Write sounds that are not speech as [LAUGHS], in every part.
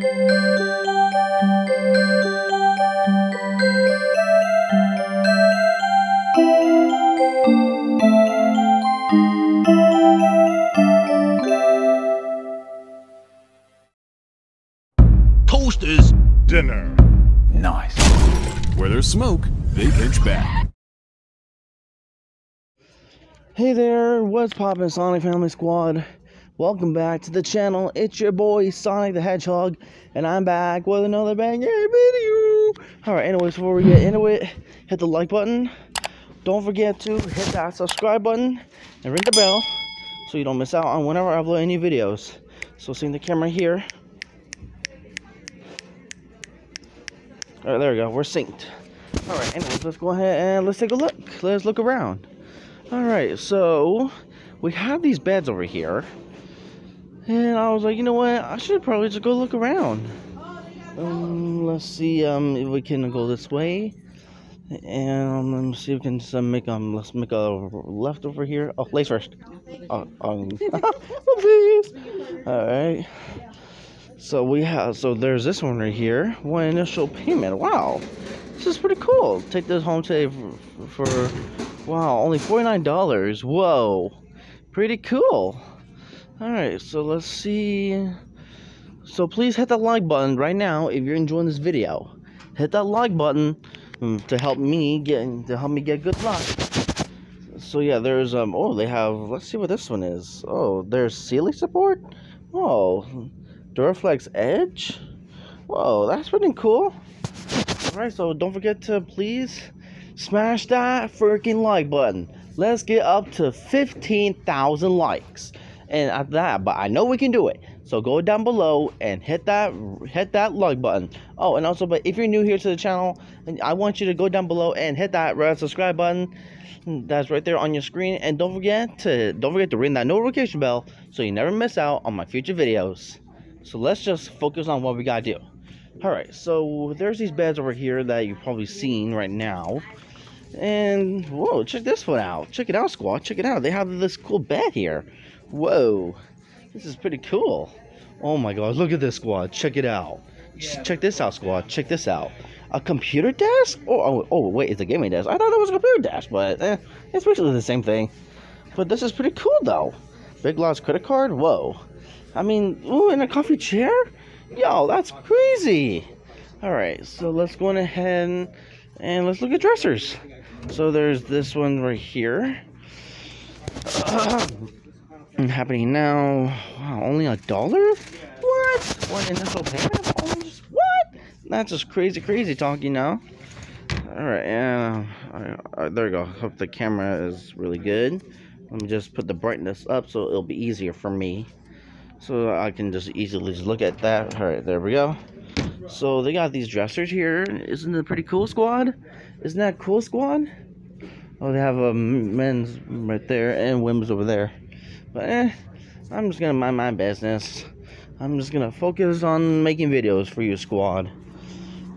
Toasters. Dinner. Nice. Where there's smoke, they pitch back. Hey there, what's poppin' Sonic Family Squad? Welcome back to the channel. It's your boy Sonic the Hedgehog, and I'm back with another banger video. Alright, anyways, before we get into it, hit the like button. Don't forget to hit that subscribe button and ring the bell so you don't miss out on whenever I upload any videos. So seeing the camera here. Alright, there we go. We're synced. Alright, anyways, let's go ahead and let's take a look. Let's look around. Alright, so we have these beds over here. And I was like, you know what? I should probably just go look around. Um, let's see um, if we can go this way. And um, let me see if we can uh, make um let's make a left over here. Oh, lace first. [LAUGHS] [LAUGHS] Uh, um, please. All right. So we have so there's this one right here. One initial payment. Wow, this is pretty cool. Take this home today for, for wow only forty nine dollars. Whoa, pretty cool. All right, so let's see. So please hit that like button right now if you're enjoying this video. Hit that like button um, to help me get to help me get good luck. So yeah, there's um oh they have let's see what this one is. Oh, there's ceiling support. Oh, Duraflex Edge. Whoa, that's pretty cool. Alright, so don't forget to please smash that freaking like button. Let's get up to 15,000 likes. And at that, but I know we can do it. So go down below and hit that hit that like button. Oh, and also, but if you're new here to the channel, I want you to go down below and hit that red subscribe button. That's right there on your screen. And don't forget to don't forget to ring that notification bell so you never miss out on my future videos. So let's just focus on what we gotta do. Alright, so there's these beds over here that you've probably seen right now. And whoa, check this one out. Check it out, squad. Check it out. They have this cool bed here. Whoa. This is pretty cool. Oh my god, look at this squad. Check it out. Ch- Check this out, squad. Check this out. A computer desk? Oh, oh, oh, wait, it's a gaming desk. I thought that was a computer desk, but eh, it's basically the same thing. But this is pretty cool, though. Big Lots credit card? Whoa. I mean, ooh, in a coffee chair? Yo, that's crazy. All right, so let's go on ahead and, and let's look at dressers. So there's this one right here. [CLEARS THROAT] happening now. Wow, only a dollar? What? One initial payment? Just, what? That's just crazy, crazy talking now. All right, yeah. Uh, there we go. Hope the camera is really good. Let me just put the brightness up so it'll be easier for me so I can just easily just look at that. All right, there we go. So they got these dressers here. Isn't it pretty cool, squad? Isn't that cool, squad? Oh, they have a men's right there and women's over there. But eh, I'm just gonna mind my business. I'm just gonna focus on making videos for you, squad.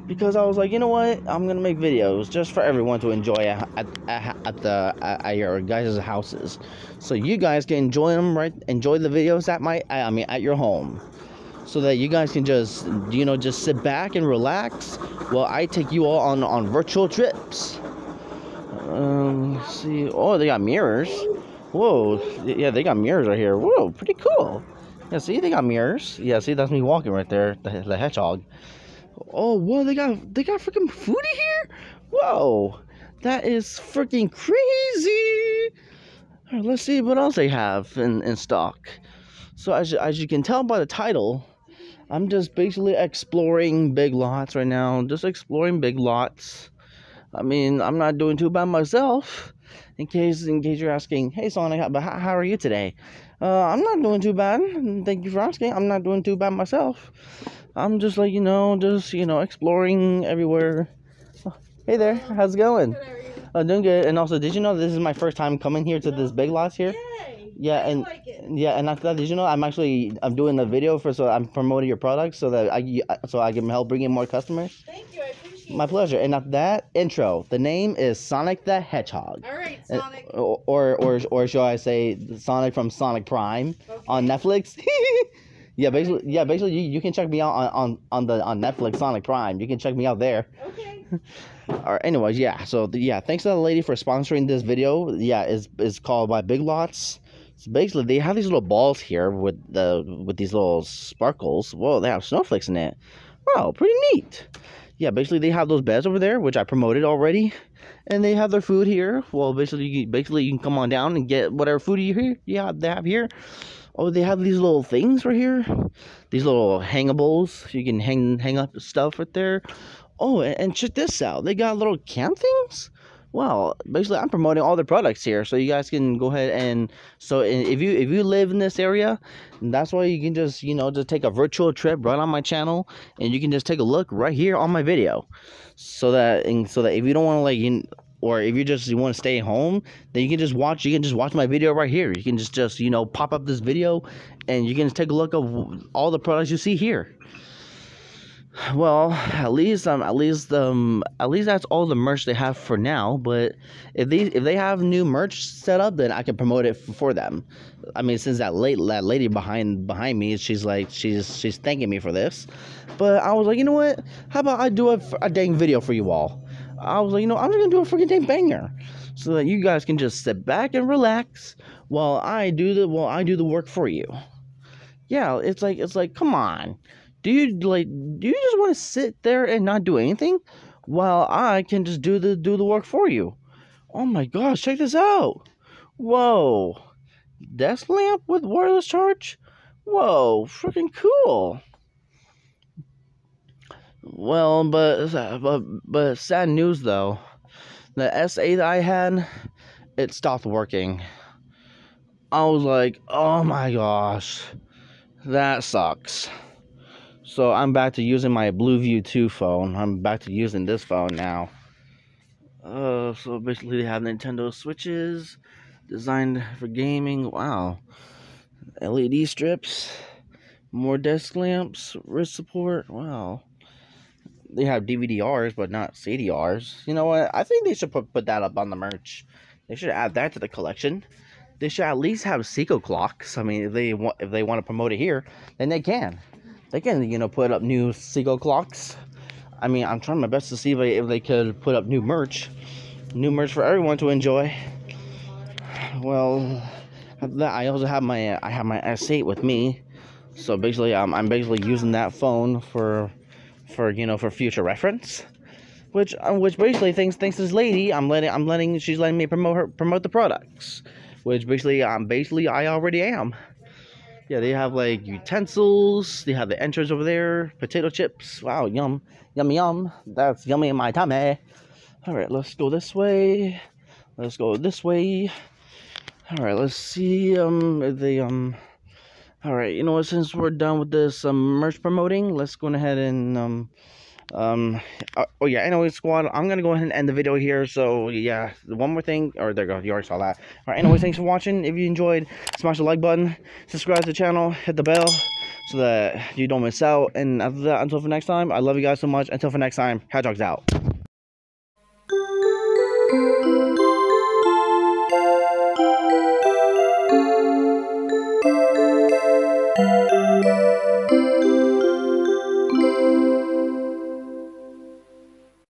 Because I was like, you know what? I'm gonna make videos just for everyone to enjoy at, at, at the at your guys' houses, so you guys can enjoy them. Right? Enjoy the videos at my I mean at your home, so that you guys can just you know just sit back and relax while I take you all on on virtual trips. Um, see. Oh, they got mirrors. Whoa. Yeah, they got mirrors right here. Whoa, pretty cool. Yeah, see, they got mirrors. Yeah, see, that's me walking right there, the, the hedgehog. Oh, whoa, they got they got freaking food here. Whoa, that is freaking crazy. All right, let's see what else they have in, in stock. So as as you can tell by the title, I'm just basically exploring big lots right now. Just exploring big lots. I mean, I'm not doing too bad myself. In case in case you're asking, hey Sonic, how, how, how are you today? Uh, I'm not doing too bad. Thank you for asking. I'm not doing too bad myself. I'm just like you know, just you know, exploring everywhere. Oh, hey there, how's it going? Uh, doing good. And also, did you know this is my first time coming here to this big lots here? Yeah, and yeah, and after that, did you know I'm actually I'm doing a video for so I'm promoting your products so that I so I can help bring in more customers. Thank you, My pleasure. And after that intro, the name is Sonic the Hedgehog. All right, Uh, Sonic. Or, or or or shall I say Sonic from Sonic Prime on Netflix? [LAUGHS] Yeah, basically, yeah, basically, you, you can check me out on, on, on the on Netflix Sonic Prime. You can check me out there. Okay. [LAUGHS] Or anyways, yeah. So yeah, thanks to the lady for sponsoring this video. Yeah, is is called by Big Lots. So basically, they have these little balls here with the with these little sparkles. Whoa, they have snowflakes in it. Wow, pretty neat. Yeah, basically they have those beds over there, which I promoted already, and they have their food here. Well, basically, you, basically you can come on down and get whatever food you here. Yeah, they have here. Oh, they have these little things right here. These little hangables. You can hang hang up stuff right there. Oh, and, and check this out. They got little camp things. Well, basically, I'm promoting all the products here, so you guys can go ahead and so if you if you live in this area, that's why you can just you know just take a virtual trip right on my channel, and you can just take a look right here on my video, so that and so that if you don't want to like you or if you just you want to stay home, then you can just watch. You can just watch my video right here. You can just just you know pop up this video, and you can just take a look of all the products you see here. Well, at least um, at least um, at least that's all the merch they have for now. But if they if they have new merch set up, then I can promote it for them. I mean, since that late that lady behind behind me, she's like she's she's thanking me for this. But I was like, you know what? How about I do a, a dang video for you all? I was like, you know, I'm just gonna do a freaking dang banger, so that you guys can just sit back and relax while I do the while I do the work for you. Yeah, it's like it's like, come on do you like do you just want to sit there and not do anything while I can just do the do the work for you? Oh my gosh, check this out. Whoa. Desk lamp with wireless charge? Whoa, freaking cool. Well, but but but sad news though. The S8 I had, it stopped working. I was like, "Oh my gosh. That sucks." So I'm back to using my BLU View 2 phone. I'm back to using this phone now. Uh, so basically they have Nintendo Switches designed for gaming. Wow. LED strips, more desk lamps, wrist support. Wow. They have DVDRs, but not CDRs. You know what? I think they should put, put that up on the merch. They should add that to the collection. They should at least have Seiko clocks. I mean, if they want if they want to promote it here, then they can they can you know put up new Seiko clocks. I mean, I'm trying my best to see if they, if they could put up new merch, new merch for everyone to enjoy. Well, I also have my I have my S8 with me, so basically I'm I'm basically using that phone for for you know for future reference. Which, um, which basically thanks thanks this lady, I'm letting I'm letting she's letting me promote her promote the products, which basically I'm um, basically I already am. Yeah, they have like utensils. They have the entrance over there. Potato chips. Wow, yum. Yum, yum. That's yummy in my tummy. Alright, let's go this way. Let's go this way. Alright, let's see. Um, the, um... Alright, you know what? Since we're done with this um, merch promoting, let's go ahead and, um um uh, oh yeah anyway squad i'm gonna go ahead and end the video here. So yeah one more thing. Or there you go. You already saw that. All right anyways thanks for watching. If you enjoyed smash the like button. Subscribe to the channel. Hit the bell so that you don't miss out. And after that until for next time i love you guys so much. Until for next time hedgehogs out.